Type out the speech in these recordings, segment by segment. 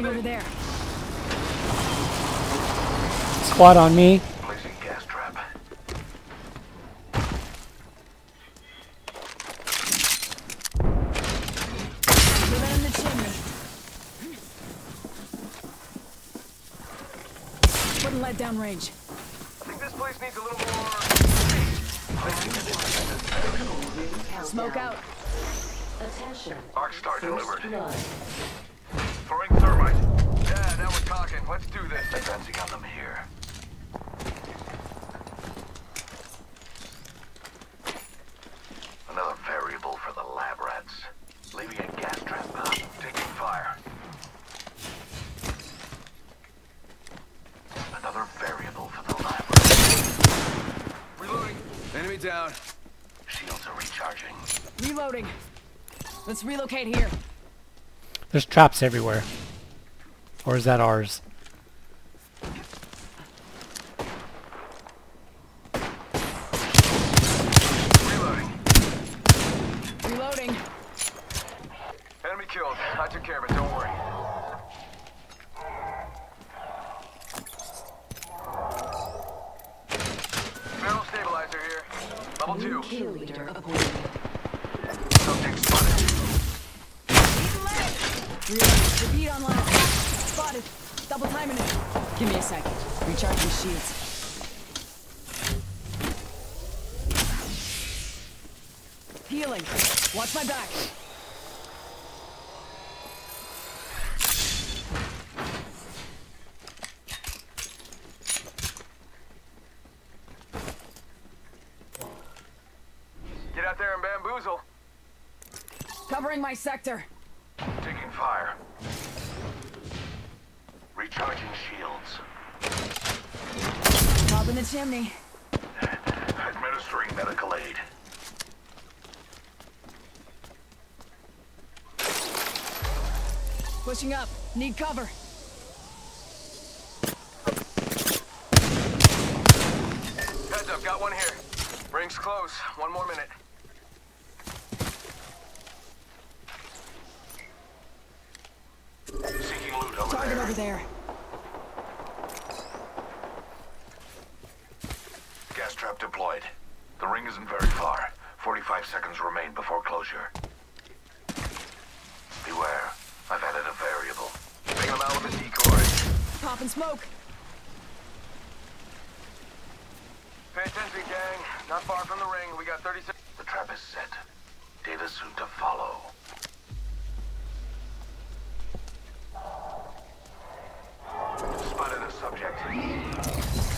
Going over there. Squad on me. Placing gas trap. Living in the. Wouldn't let down range. I think this place needs a little more. Smoke out. Attention. Arc star First delivered. blood. Throwing thermite. Yeah, now we're talking. Let's do this. Advancing on them here. Another variable for the lab rats. Leaving a gas trap up. Taking fire. Another variable for the lab rats. Reloading. Enemy down. Shields are recharging. Reloading. Let's relocate here. There's traps everywhere. Or is that ours? Reloading. Reloading. Enemy killed. I took care of it. Don't worry. Barrel stabilizer here. Level New two. kill leader appointed. Subject spotted. Repeat online. Spotted. Double timing it. Give me a second. Recharging shields. Healing. Watch my back. Get out bamboozle. Covering my sector. Taking fire. Recharging shields. Top in the chimney. Administering medical aid. Pushing up. Need cover. Heads up, got one here. Rings close. One more minute. Over Target there. over there. Gas trap deployed. The ring isn't very far. 45 seconds remain before closure. Beware. I've added a variable. Taking them out with a decoy. Pop and smoke. Pay attention, gang. Not far from the ring. We got 30 seconds. The trap is set. Data soon to follow. Spotted a subject.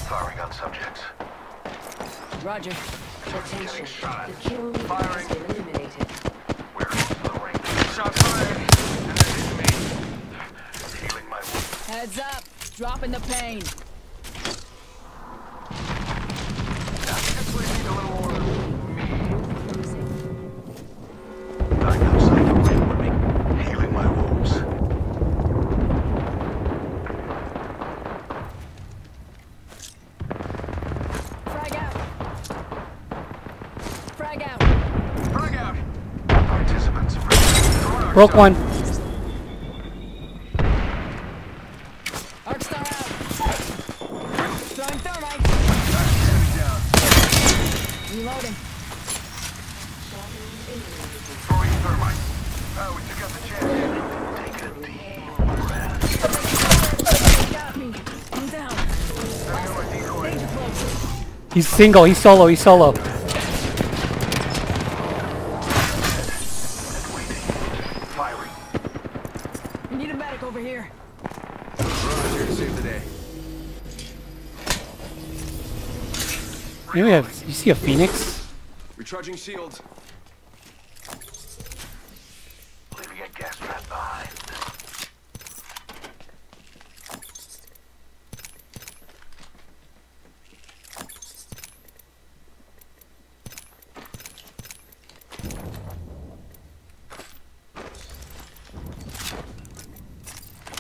Firing on subjects. Roger. Attention. shot. The kill leader Firing. has been eliminated. We're close to the ring. Shots fired. And then me. Healing my wound. Heads up. Dropping the pain. Danger close. He's single. He's solo. He's solo. You have. You see a phoenix? Recharging shields. Leaving a gas trap behind.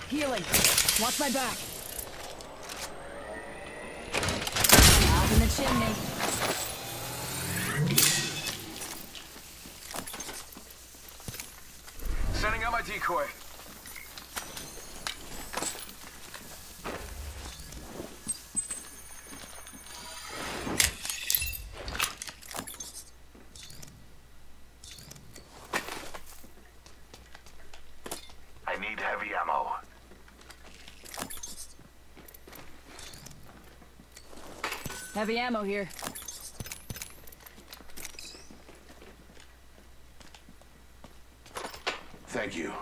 Healing. Watch my back. Out in the chimney. Setting up my decoy. Heavy ammo here. Thank you.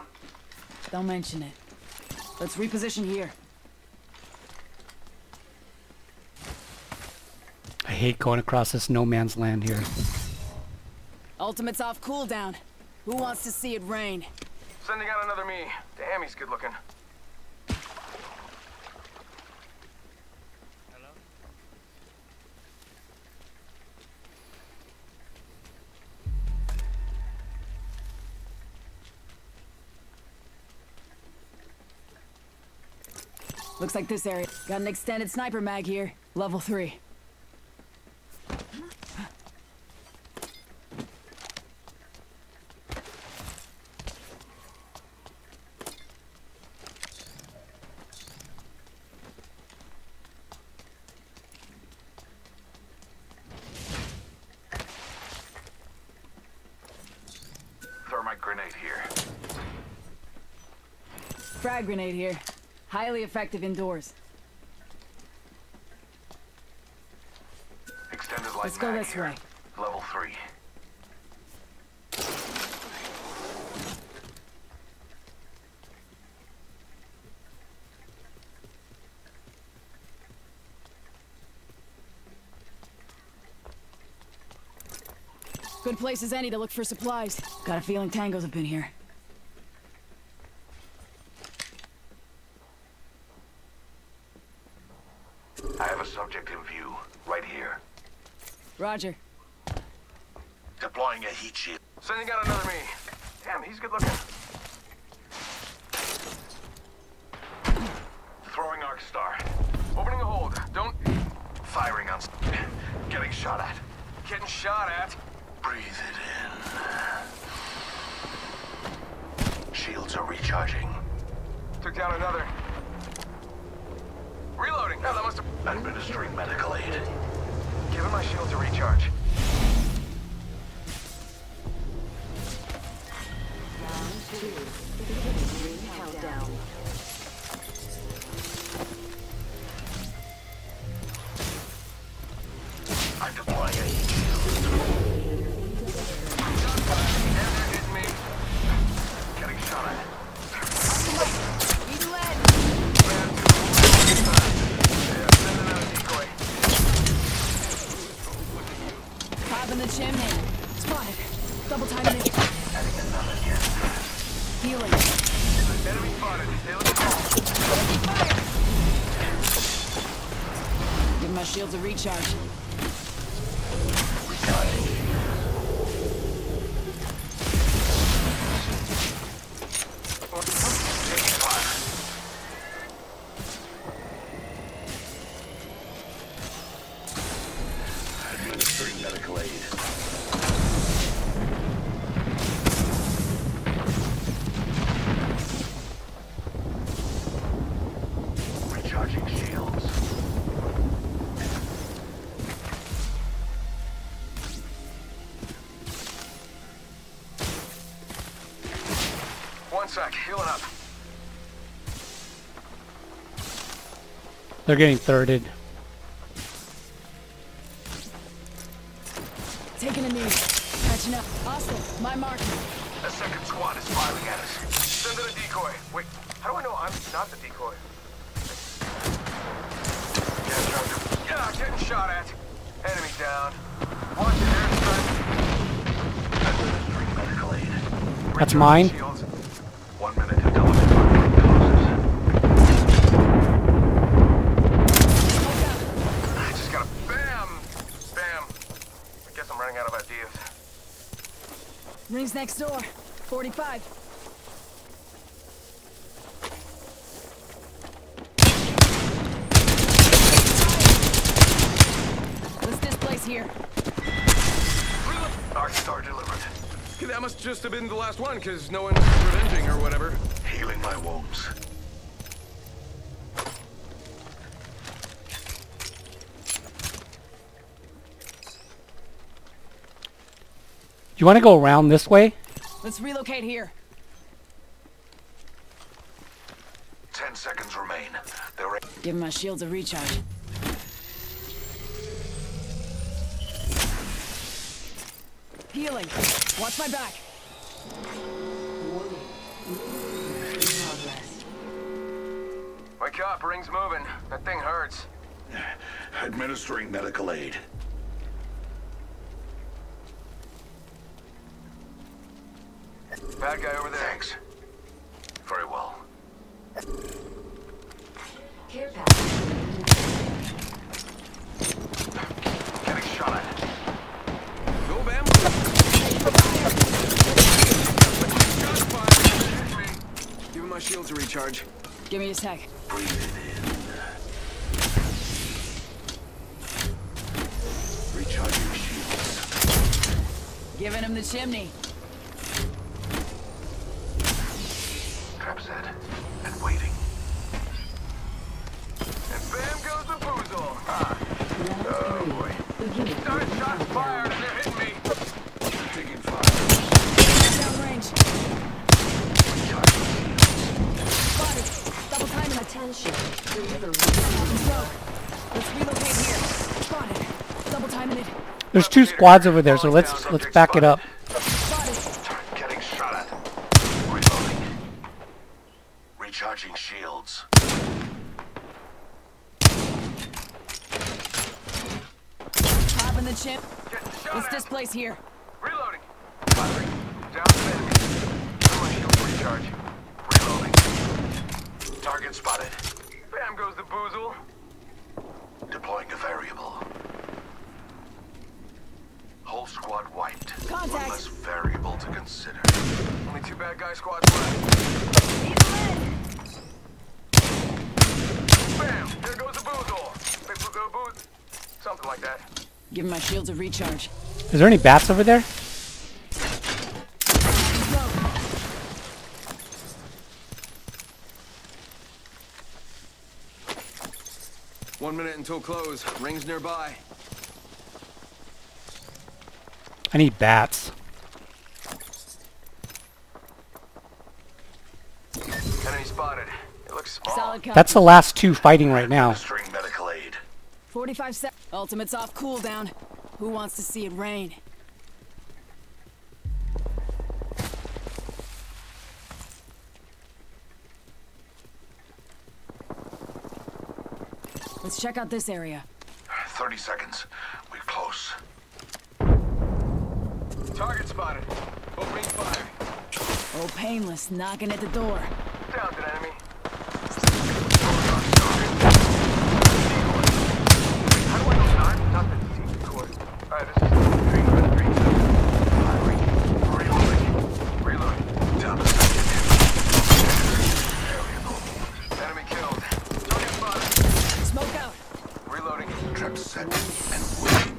Don't mention it. Let's reposition here. I hate going across this no man's land here. Ultimate's off cooldown. Who wants to see it rain? Sending out another me. Damn, he's good looking. Looks like this area. Got an extended sniper mag here. Level 3. Thermite grenade here. Frag grenade here. Highly effective indoors. Extended light Let's go this here. way. Level three. Good place as any to look for supplies. Got a feeling tangos have been here. I have a subject in view. Right here. Roger. Deploying a heat shield. Sending out another me. Damn, he's good looking. Throwing arc star. Opening a hold. Don't... Firing on. Getting shot at. Getting shot at. Breathe it in. Shields are recharging. Took down another. Reloading. No, that must have... Administering medical aid. Giving my shield to recharge. Top in the chimney. Spotted. Double time it. Healing. Enemy spotted. Give my shields a recharge. Recharging shields. One sec. Healing up. They're getting thirded. Catching up. Hostile. My mark. A second squad is firing at us. Sending a decoy. Wait, how do I know I'm not the decoy? Yeah, Charger. Yeah, getting shot at. Enemy down. Watch it, airstrike. Administering medical aid. That's mine. Shields. One minute until the deployment closes. Hold up. I just got a bam! Bam. I guess I'm running out of ideas. Rings next door. 45. Let's displace here. Arc star delivered. Okay, that must just have been the last one, because no one's revenging or whatever. Healing my wounds. you want to go around this way? Let's relocate here. Ten seconds remain. They're Give my shields a recharge. Healing. Watch my back. My up! ring's moving. That thing hurts. Administering medical aid. Bad guy over there. Thanks. Very well. Care package. Getting shot at. Go, Bam. Shots fired. Give him my shield to recharge. Give me a sec. Breathe it in. Recharging shields. Giving him the chimney. Trap set. And waiting. And bam goes the boozle. Ah, Oh boy. Beginning Started ring shots countdown. fired and they're hitting me. Taking fire. Downrange. Spotted. Double timing. Attention. Delivery. Broke. Let's relocate here. Spotted. Double timing it. There's two squads over there, so let's let's back it up. Spotted. Getting shot at. Reloading. Recharging shields. Popping the chip. Getting shot Let's displace here. Reloading. Firing. Down to enemy. Give shield recharge. Reloading. Target spotted. Bam goes the boozle. Deploying a variable. Whole squad wiped. One less variable to consider. Only two bad guy squads left. Bam! There goes the boozle. Big boo- boo- boo- Something like that. Give my shields a recharge. Is there any bats over there? One minute until close. Rings nearby. I need bats. Enemy spotted. It looks small. Solid copy. That's the last two fighting right now. Administering medical aid. 45 sec. Ultimate's off cooldown. Who wants to see it rain? Let's check out this area. 30 seconds. We're close. Target spotted. Opening fire. Oh, painless, knocking at the door. Down an enemy. How do I know not? Not the decoy. Alright, this is green, red, green. Firing. Reloading. Reloading. Down to second. Variable. Enemy killed. Target spotted. Smoke out. Reloading. Trap set and waiting.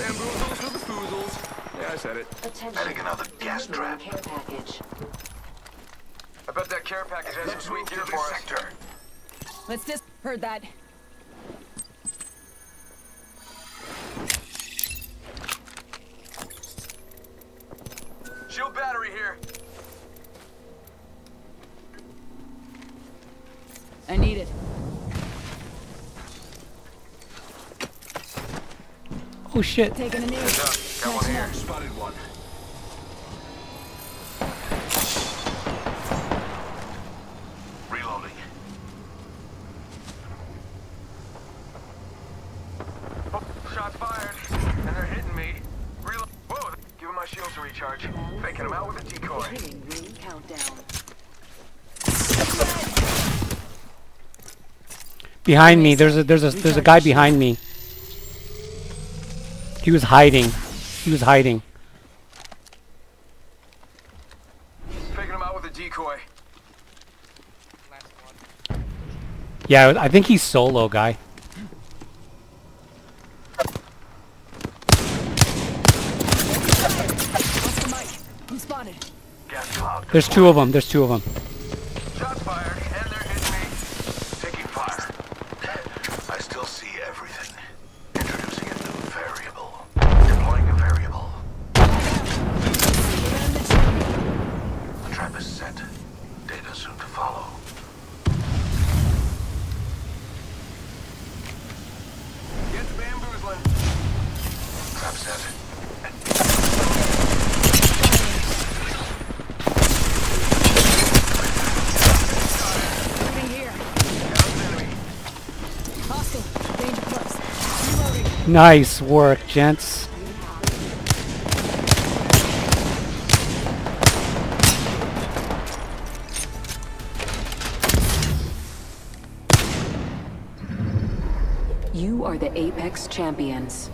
Bamboozles for the foozles. Yeah, I said it. Attention. Adding another gas Delivering trap. Care package. I bet that care package has some Let's sweet move to gear this for us. sector. Let's just heard that. Shield battery here. I need it. Oh shit. Taking a knee. Got one here. Spotted one. Reloading. Oh, shots fired. And they're hitting me. Reload. Whoa. Giving my shield to recharge. Faking them out with a decoy. Beginning ring countdown. Behind me, there's a there's a there's a guy behind me. He was hiding. He was hiding. Faking them out with a decoy. Yeah, I think he's solo guy. Oscar Mike. I'm spotted. Gas cloud. There's two of them. There's two of them. Shots fired. And they're hitting me. Taking fire. I still see everything. Introducing a new variable. Deploying a variable. The. Trap is set. Data soon to follow. Get the bamboozling. Trap set. Nice work, gents. You are the Apex champions.